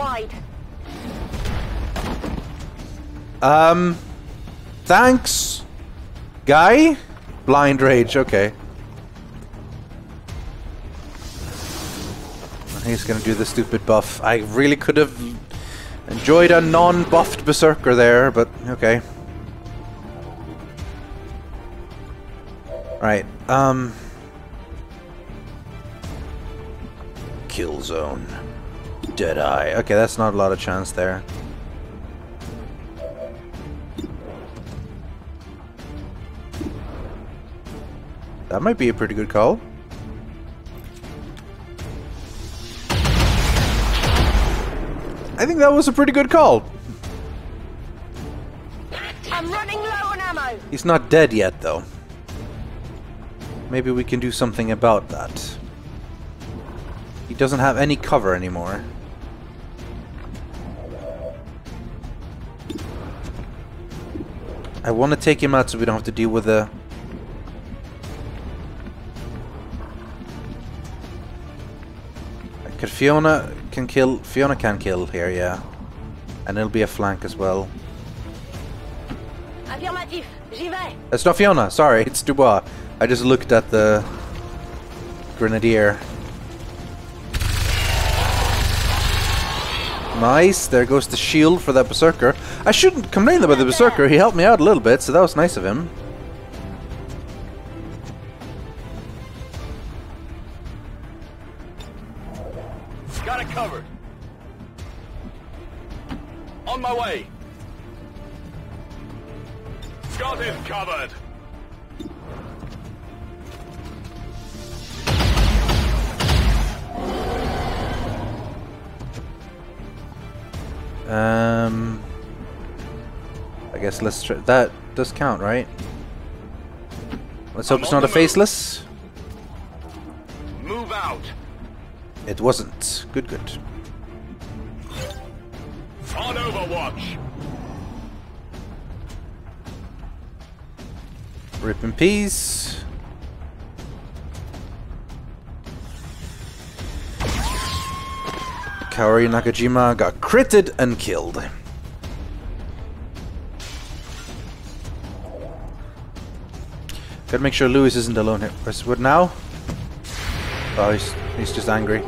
wide. Um, thanks, guy. Blind rage. Okay. He's gonna do the stupid buff. I really could have enjoyed a non-buffed berserker there, but okay. Right. Um. Kill zone. Deadeye. Okay, that's not a lot of chance there. That might be a pretty good call. I think that was a pretty good call. I'm running low on ammo. He's not dead yet, though. Maybe we can do something about that. He doesn't have any cover anymore. I want to take him out so we don't have to deal with the... Could Fiona can kill... Fiona can kill here, yeah. And it'll be a flank as well. Affirmatif. J'y vais. It's not Fiona, sorry, it's Dubois. I just looked at the Grenadier. Nice, there goes the shield for that Berserker. I shouldn't complain about the Berserker, he helped me out a little bit, so that was nice of him. Got it covered. On my way. Got it covered. Um, I guess let's try. That does count, right? Let's hope I'm it's not a move. faceless. Move out. It wasn't. Good, good. On Overwatch. Rip in peace. Kaori Nakajima got critted and killed. Gotta make sure Lewis isn't alone here. Where's Wood now? Oh, he's, he's just angry.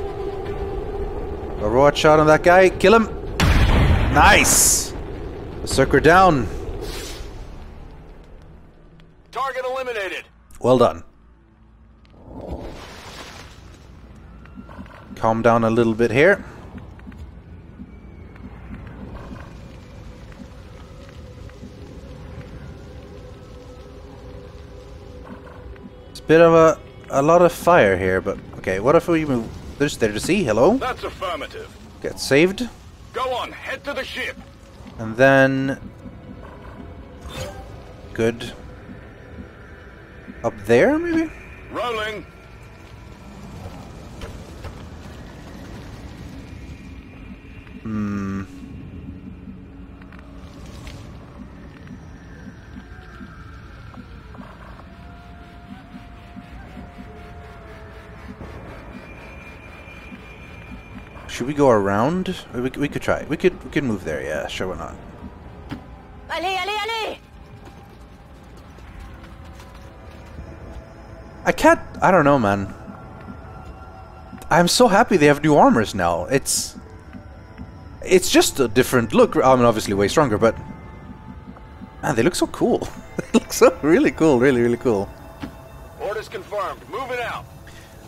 A raw shot on that guy. Kill him. Nice. Berserker down. Target eliminated. Well done. Calm down a little bit here. Bit of a a lot of fire here, but okay. What if we move? There's there to see. Hello. That's affirmative. Get saved, Go on, head to the ship. and then good. Up there, maybe. Rolling. Hmm. Should we go around? We, we could try. We could we could move there. Yeah, sure. Why not? Allez, allez, allez. I can't. I don't know, man. I'm so happy they have new armors now. It's it's just a different look. I mean, obviously way stronger, but man, they look so cool. they look so really cool. Really, really cool. Orders confirmed. Moving out.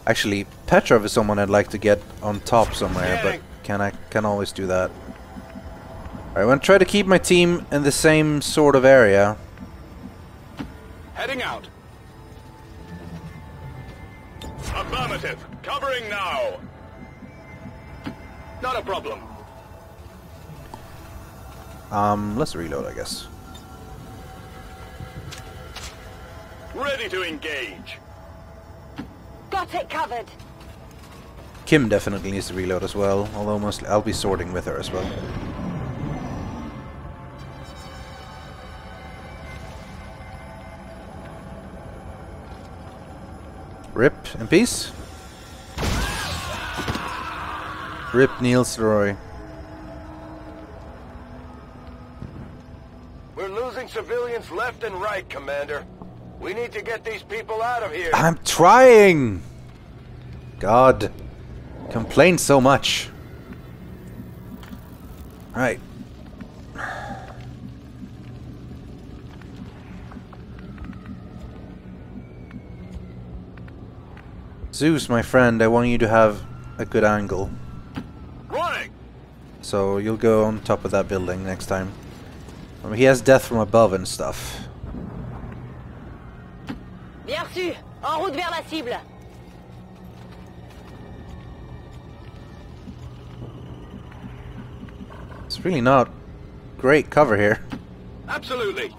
Actually, Petrov is someone I'd like to get on top somewhere, but can I can always do that. Alright, I'm gonna try to keep my team in the same sort of area. Heading out. Affirmative. Covering now. Not a problem. Um, let's reload, I guess. Ready to engage got it covered. Kim definitely needs to reload as well, although mostly I'll be sorting with her as well. Rip in peace. Rip Niels Roy. We're losing civilians left and right, Commander. We need to get these people out of here. I'm trying! God. Complain so much. Right. Zeus, my friend, I want you to have a good angle. Running! So you'll go on top of that building next time. I mean, he has death from above and stuff. Bien reçu. En route vers la cible. It's really not great cover here. Absolutely.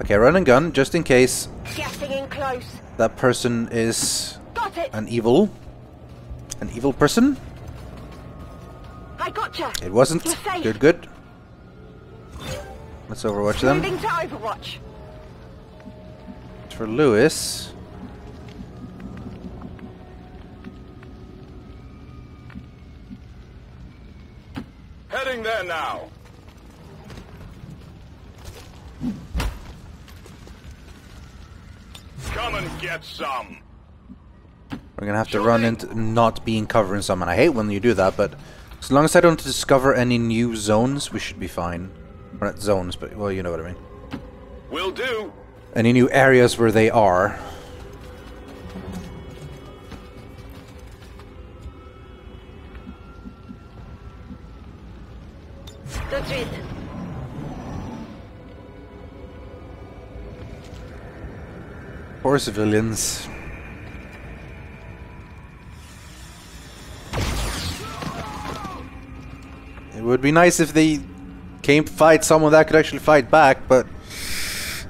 Okay, run and gun, just in case Getting in close. that person is Got it. an evil. An evil person? I gotcha. It wasn't. You're safe. Good, good. Let's overwatch them. Moving to Overwatch. For Lewis. Heading there now. Come and get some. We're gonna have to run into not being covering someone. I hate when you do that, but as long as I don't discover any new zones, we should be fine. Not zones, but well, you know what I mean. Will do. Any new areas where they are. Poor civilians. It would be nice if they came to fight someone that could actually fight back, but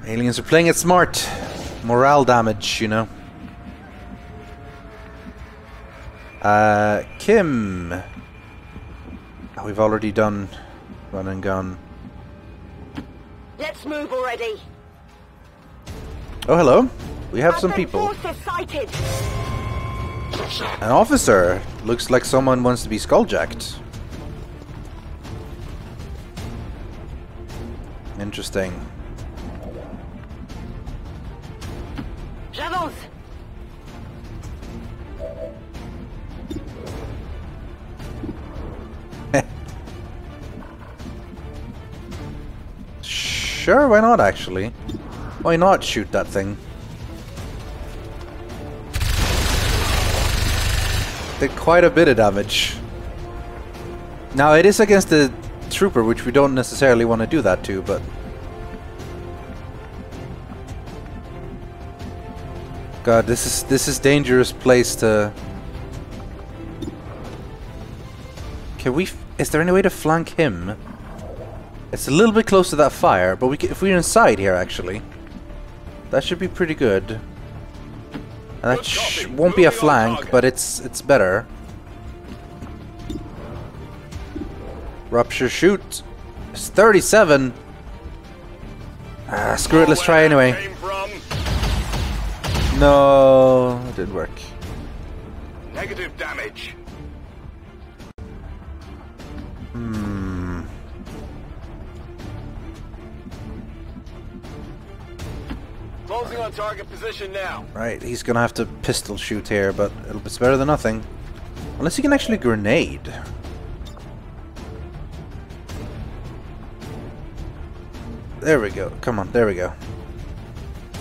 aliens are playing it smart. Morale damage, you know. Uh, Kim. Oh, we've already done run and gun. Let's move already. Oh, hello. We have some people. An officer. Looks like someone wants to be skulljacked. Interesting. J'avance. Sure, why not actually? Why not shoot that thing? Did quite a bit of damage. Now it is against the trooper, which we don't necessarily want to do that to, but... God, this is this is dangerous place to... Can we... Is there any way to flank him? It's a little bit close to that fire, but we if we're inside here, actually, that should be pretty good. And that sh won't be a flank, but it's it's better. Rupture shoot. It's 37. Ah, screw it. Let's try anyway. That Came from. No, it didn't work. Negative damage. Hmm. Closing on target position now. Right, he's gonna have to pistol shoot here, but it's better than nothing. Unless he can actually grenade. There we go. Come on, there we go.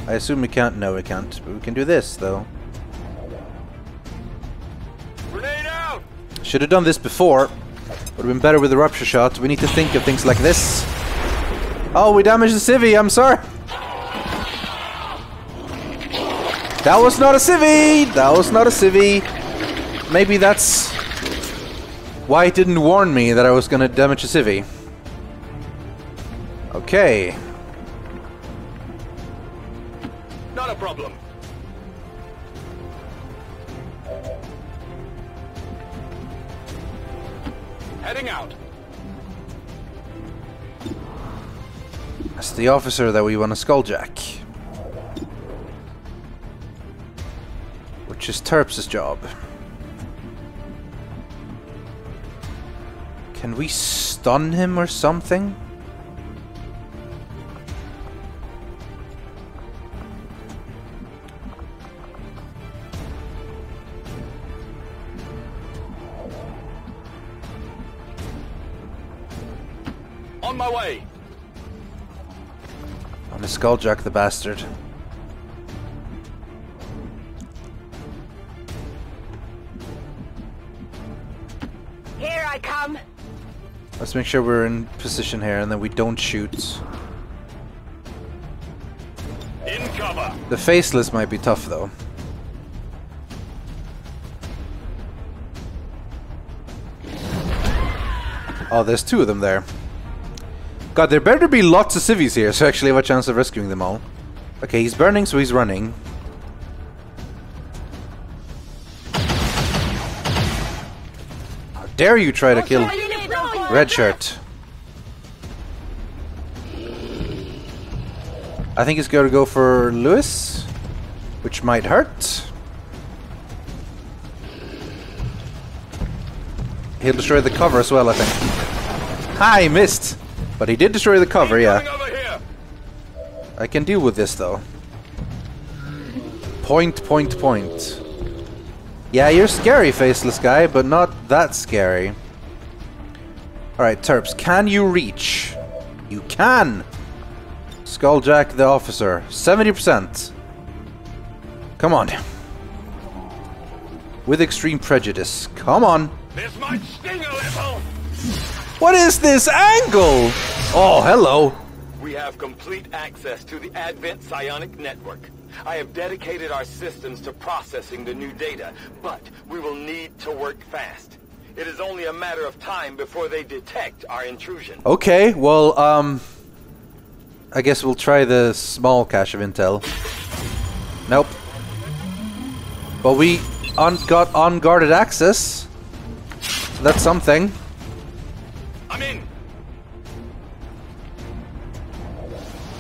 I assume we can't. No, we can't. But we can do this, though. Grenade out. Should have done this before. Would have been better with the rupture shot. We need to think of things like this. Oh, we damaged the civvy. I'm sorry. That was not a civvy. That was not a civvy. Maybe that's why it didn't warn me that I was going to damage a civvy. Okay. A problem. Heading out. That's the officer that we want to skulljack. Which is Terps' job. Can we stun him or something? Skulljack the bastard. Here I come. Let's make sure we're in position here and then we don't shoot. In cover. The faceless might be tough though. Oh, there's two of them there. God, there better be lots of civvies here, so I actually have a chance of rescuing them all. Okay, he's burning, so he's running. How dare you try to kill Red Shirt? I think he's going to go for Lewis, which might hurt. He'll destroy the cover as well, I think. Hi, missed! But he did destroy the cover, yeah. Coming over here. I can deal with this, though. Point, point, point. Yeah, you're scary, faceless guy, but not that scary. Alright, Terps, can you reach? You can! Skulljack the officer, 70%. Come on. With extreme prejudice. Come on. This might sting a little. What is this angle? Oh, hello. We have complete access to the Advent Psionic Network. I have dedicated our systems to processing the new data, but we will need to work fast. It is only a matter of time before they detect our intrusion. Okay, well, um... I guess we'll try the small cache of intel. Nope. But we un got unguarded access. That's something. I'm in.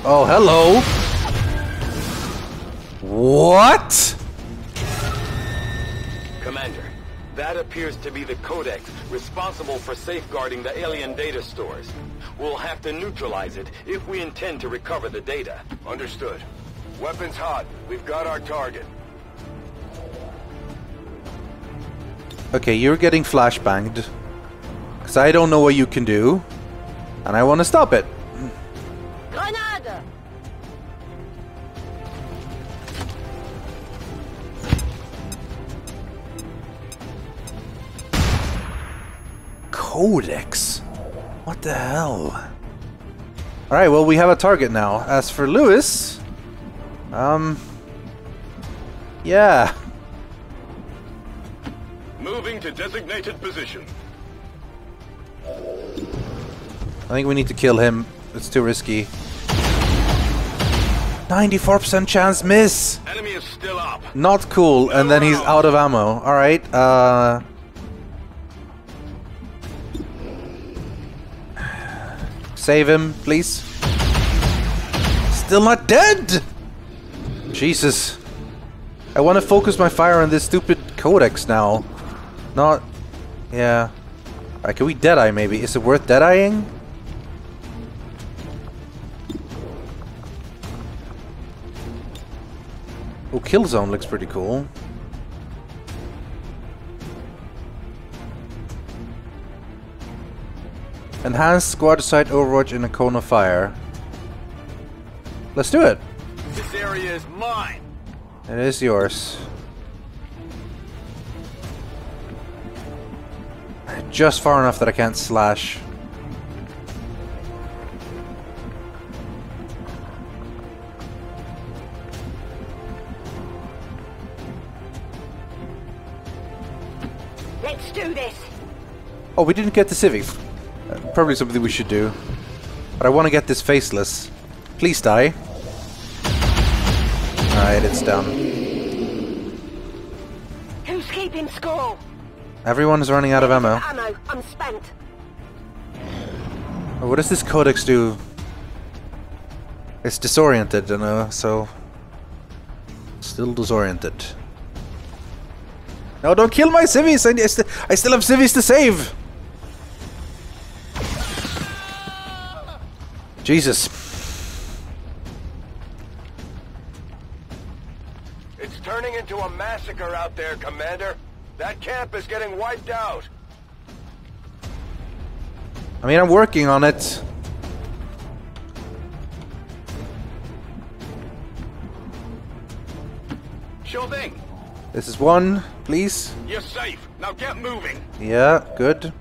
Oh, hello. What? Commander, that appears to be the Codex responsible for safeguarding the alien data stores. We'll have to neutralize it if we intend to recover the data. Understood. Weapons hot. We've got our target. Okay, you're getting flashbanged. Because I don't know what you can do. And I want to stop it. Grenade! Codex? What the hell? Alright, well, we have a target now. As for Lewis... Um... Yeah. Moving to designated position. I think we need to kill him. It's too risky. 94% chance miss! Enemy is still up. Not cool, and then he's out of ammo. Alright, uh... Save him, please. Still not dead! Jesus. I want to focus my fire on this stupid codex now. Not... Yeah. Alright, can we deadeye maybe? Is it worth deadeyeing? Killzone looks pretty cool. Enhanced squadsight overwatch in a cone of fire. Let's do it. This area is mine. It is yours. Just far enough that I can't slash. Oh, we didn't get the civic. Uh, probably something we should do. But I want to get this faceless. Please die. Alright, it's done. Who's keeping score? Everyone is running out of ammo. Ammo. I'm spent. Oh, What does this codex do? It's disoriented, you know, so... Still disoriented. No, don't kill my civis! I, I, st I still have civis to save! Jesus. It's turning into a massacre out there, Commander. That camp is getting wiped out. I mean, I'm working on it. Sure thing. This is one, please. You're safe. Now get moving. Yeah, good.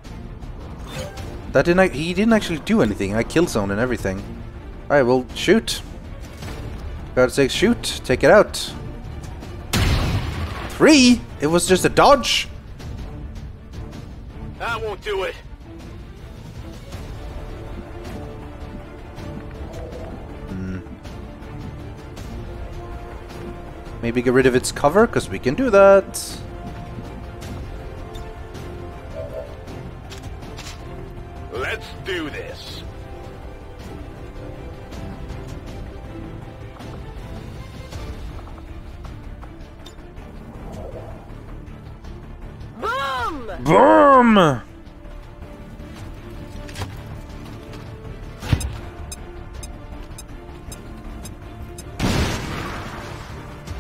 That didn't. He didn't actually do anything. I kill zone and everything. All right, well, shoot. Gotta say, shoot. Take it out. Three. It was just a dodge. That won't do it. Hmm. Maybe get rid of its cover, because we can do that. Do this. Boom! Boom!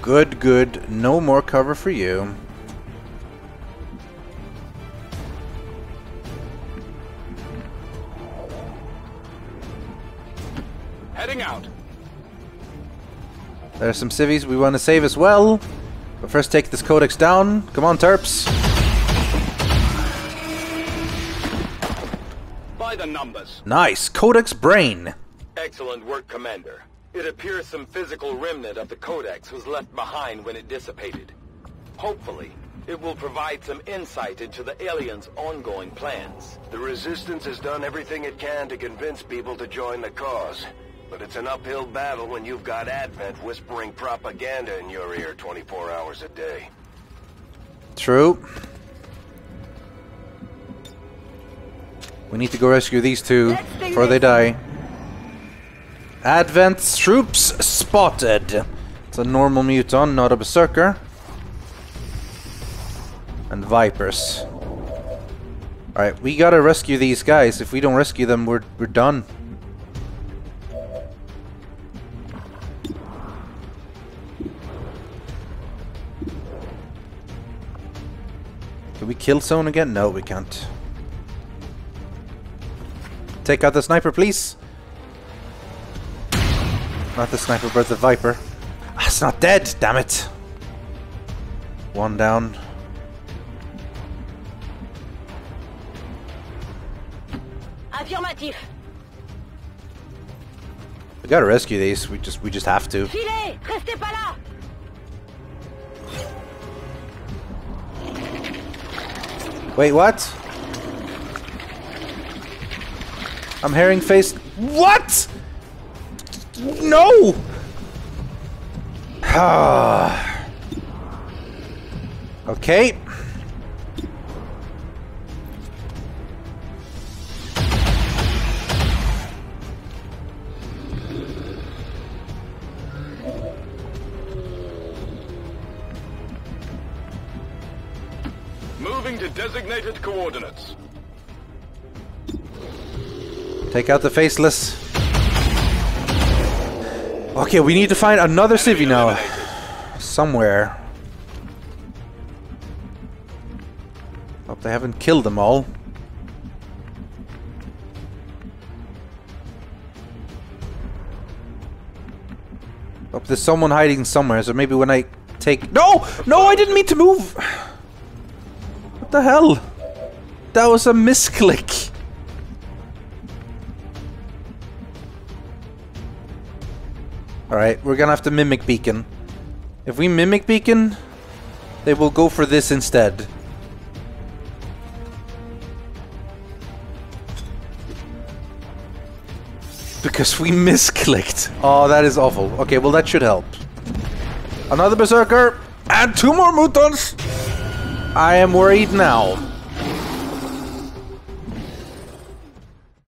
Good, good. No more cover for you. There are some civvies we want to save as well. But first take this codex down. Come on, Terps. By the numbers. Nice. Codex Brain. Excellent work, Commander. It appears some physical remnant of the Codex was left behind when it dissipated. Hopefully, it will provide some insight into the aliens' ongoing plans. The Resistance has done everything it can to convince people to join the cause. But it's an uphill battle when you've got Advent whispering propaganda in your ear 24 hours a day. True. We need to go rescue these two Let's before they die. Advent troops spotted. It's a normal muton, not a berserker. And vipers. Alright, we gotta rescue these guys. If we don't rescue them, we're, we're done. Kill zone again? No, we can't. Take out the sniper, please. Not the sniper, but the viper. Ah, it's not dead, damn it. One down. Affirmatif. We gotta rescue these. We just we just have to. Filez! Wait, what? I'm hearing face. What? No! okay. Designated coordinates. Take out the faceless. Okay, we need to find another civvy now. Somewhere. Hope they haven't killed them all. Hope there's someone hiding somewhere, so maybe when I take... No! No, I didn't mean to move! The hell? That was a misclick. Alright, we're gonna have to mimic beacon. If we mimic beacon, they will go for this instead. Because we misclicked. Oh, that is awful. Okay, well that should help. Another berserker and two more mutons. I am worried now.